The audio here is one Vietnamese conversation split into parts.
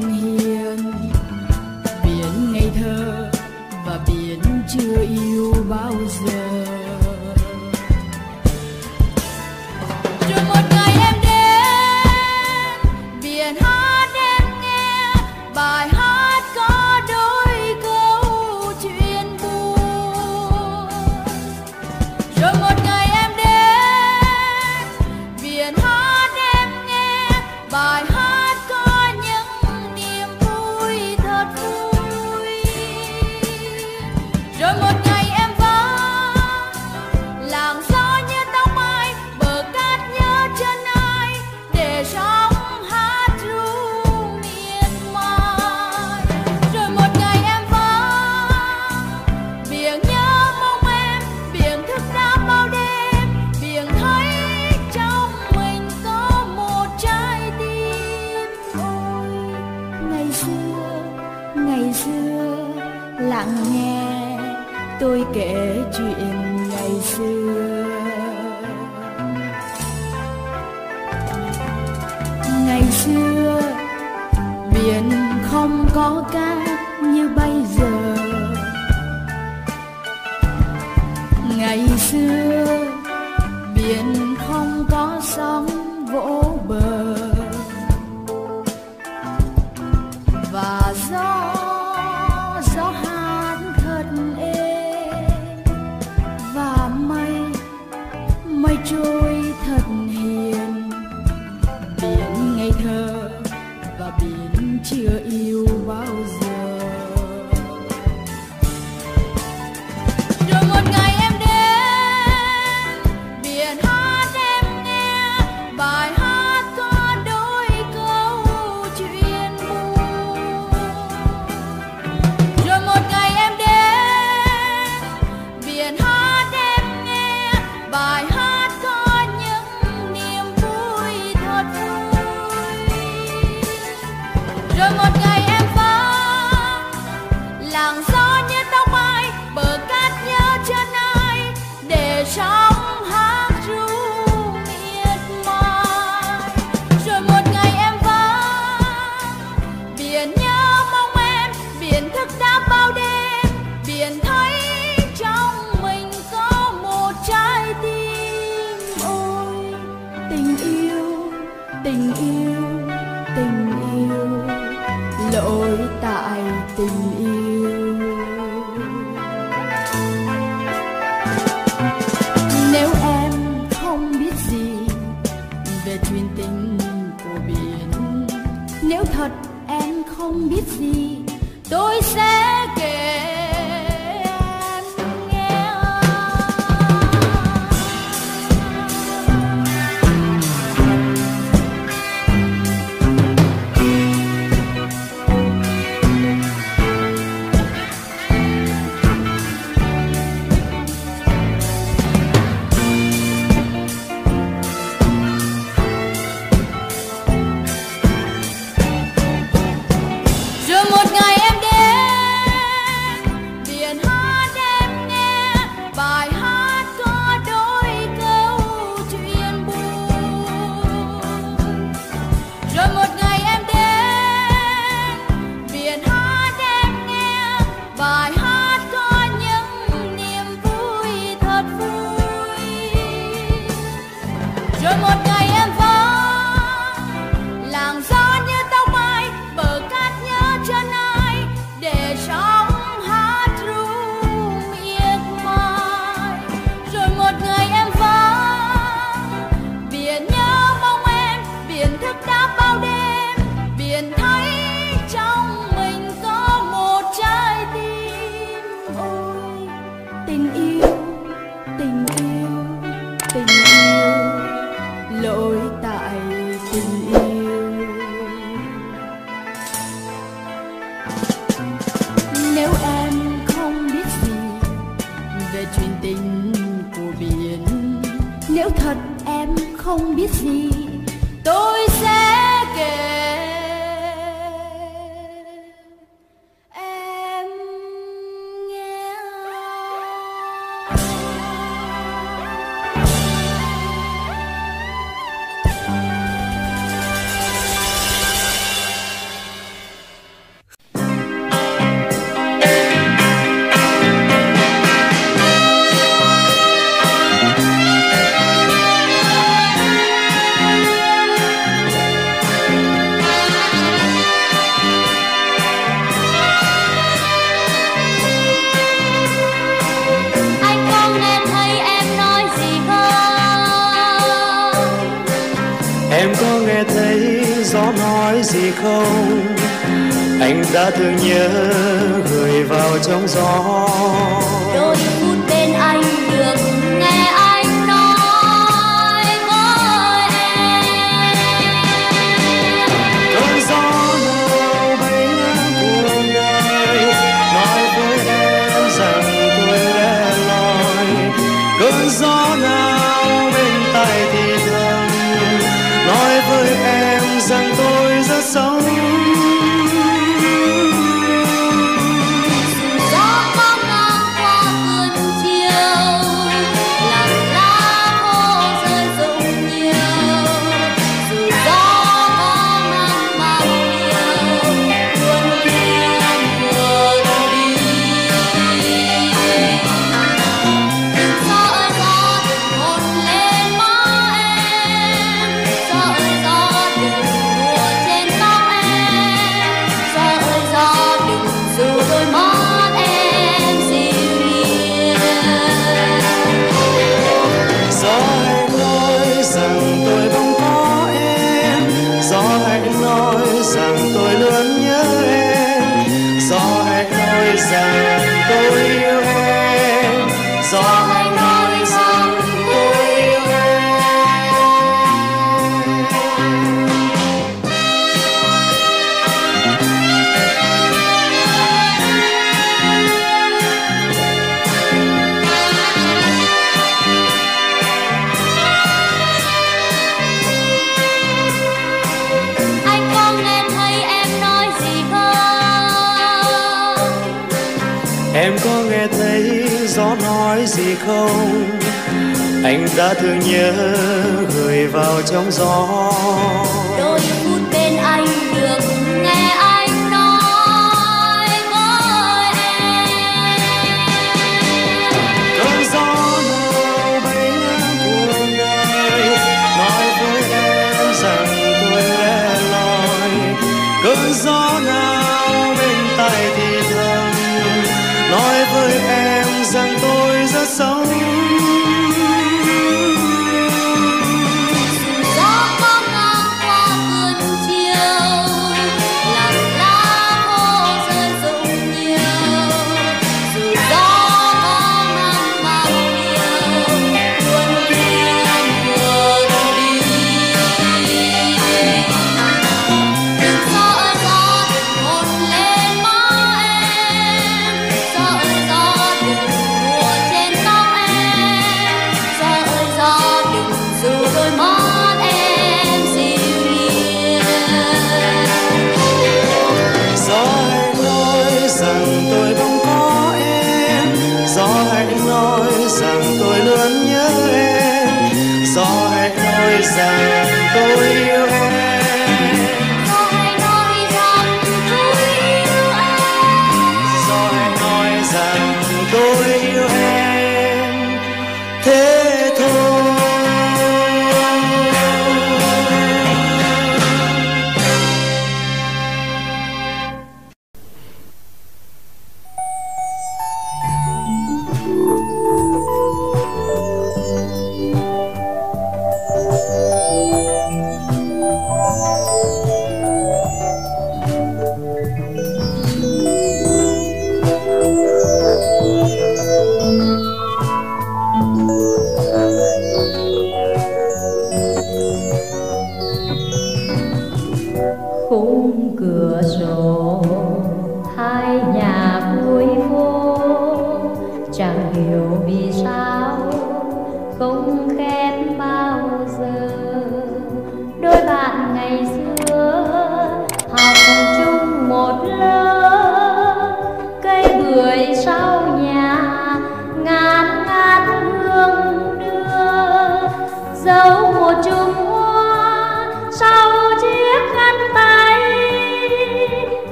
hiền. Biến ngây thơ và biến chưa yêu bao giờ. ngày thơ và biến chưa yêu bao giờ. You. know em có nghe thấy gió nói gì không? Anh đã thương nhớ gửi vào trong gió. Đôi em có nghe thấy gió nói gì không? Anh đã thương nhớ gửi vào trong gió.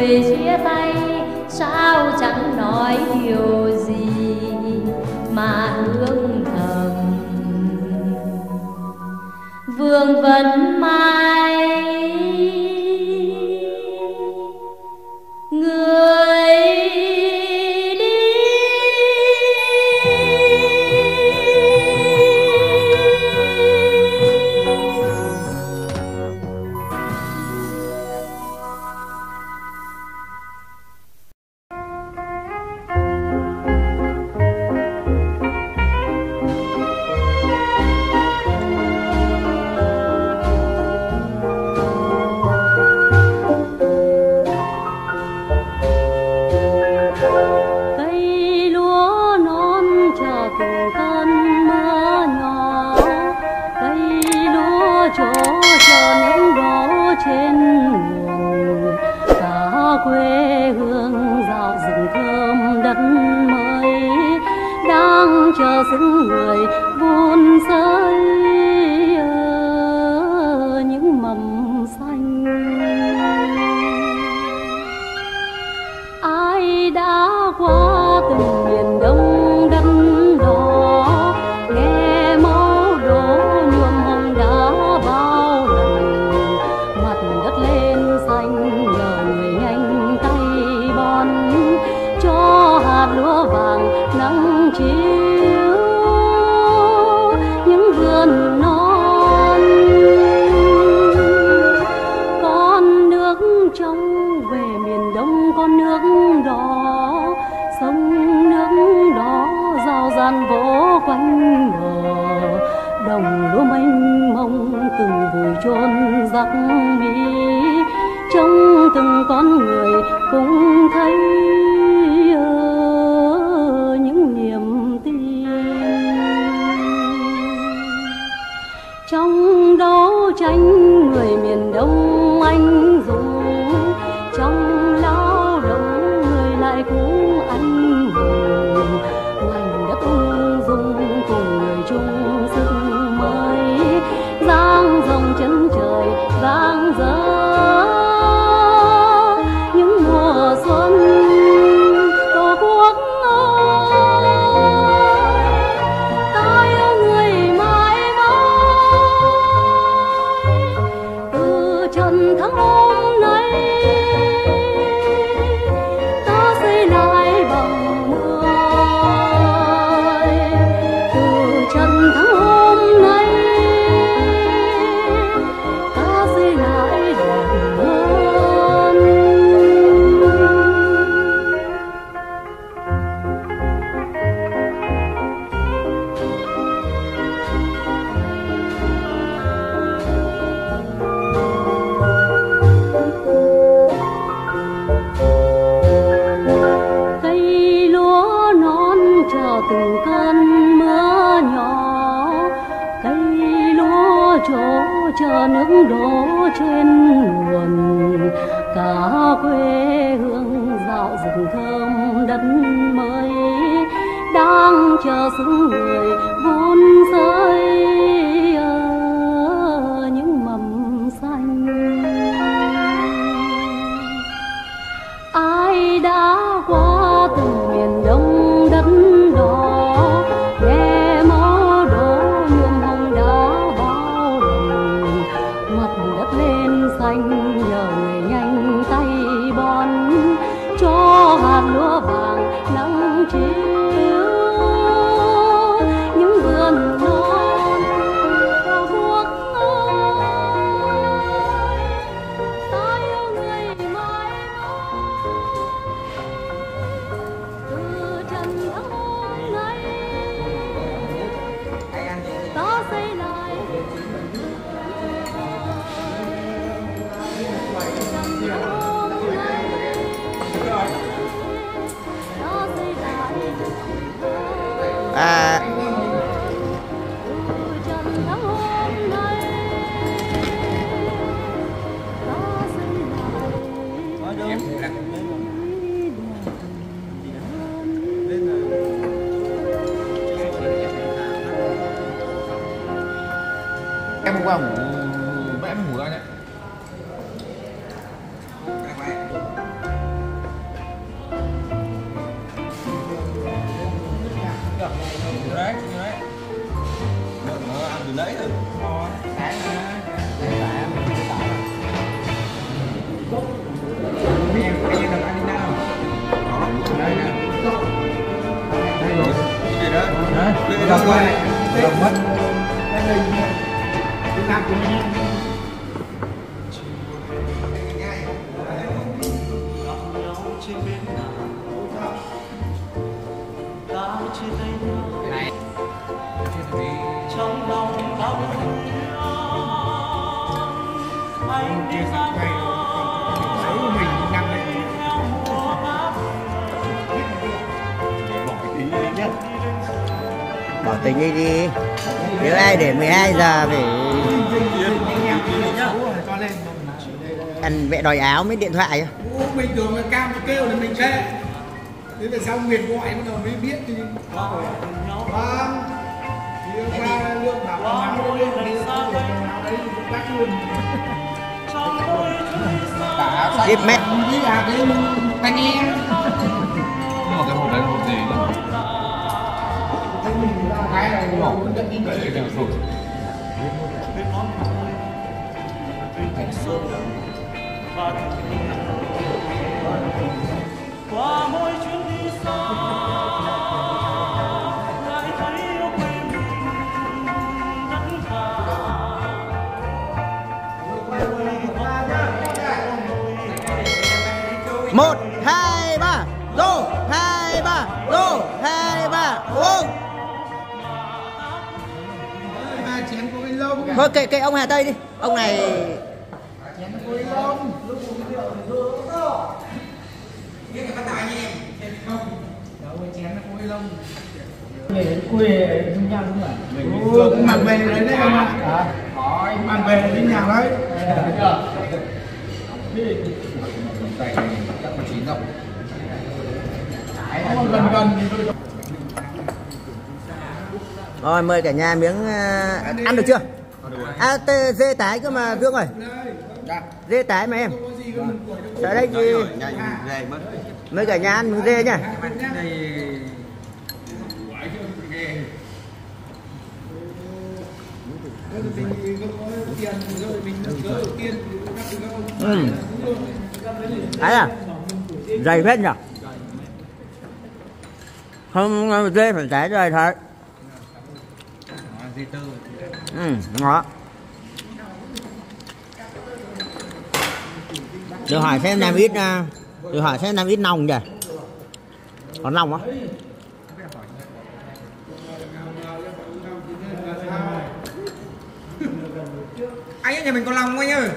người chia tay sao chẳng nói điều gì mà hương thầm? Vương vấn mai trên nguồn cả quê hương rào rừng thơm đất mới, đang chờ dẫn người buôn sớm. tomorrow. cho xứng người vốn sơ trên bên nào trong lòng ta vẫn anh đi xa theo bỏ tình đi đi. Nếu ai để 12 giờ phải ăn mẹ đòi áo mới điện thoại Ủa, bình thường là cam nó kêu thì mình sẽ thế về sau Nguyệt gọi bắt đầu mới biết thì vâng thì hôm qua lượng bảo áo nó lượng thì áo đấy thì cũng đắt luôn tiếp mẹ đi à cái tai nghe nhưng mà cái hộp đấy là hộp gì nhỉ? thấy mình ra cái này bỏ cũng được đi Đấy, cái hộp bên ngón một hai ba. Rô hai ba. Rô hai ba. Uống thôi kệ kệ ông Hà Tây đi. Ông này chén cái lông chén nó có cái lông Ừ, cũng mang về đấy đấy không ạ? Mang về đến nhà đấy. tay chắc có chín đâu Nó gần gần rồi mời cả nhà miếng à, ăn được chưa? À tê, dê tái cơ mà Thương ơi. Dê tái mà em. Ở đây thì mời cả nhà ăn miếng dê nhá mình không có tiền rồi mình cỡ đầu tiên thì bắt được các ông ừ. ấy à? Dày phết nhỉ? Không dê phải trái dày thật ừ ngon được hỏi xem làm ít à, được hỏi xem làm ít nồng kìa. Còn nồng á anh ở nhà mình có lòng không anh ơi?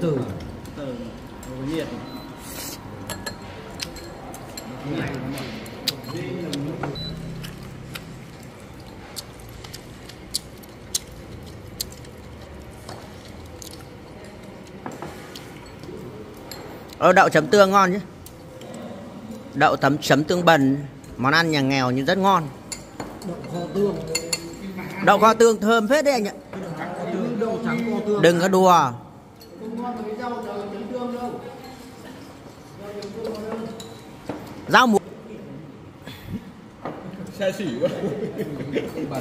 Từ. Từ nhiệt Ờ, đậu chấm tương ngon chứ Đậu tấm chấm tương bần Món ăn nhà nghèo nhưng rất ngon. Đậu kho tương. Đậu kho tương thơm phết đấy anh ạ. Đậu trắng kho tương Đừng có đùa. Rau rau chấm tương đâu Rau muống Xe xỉ quá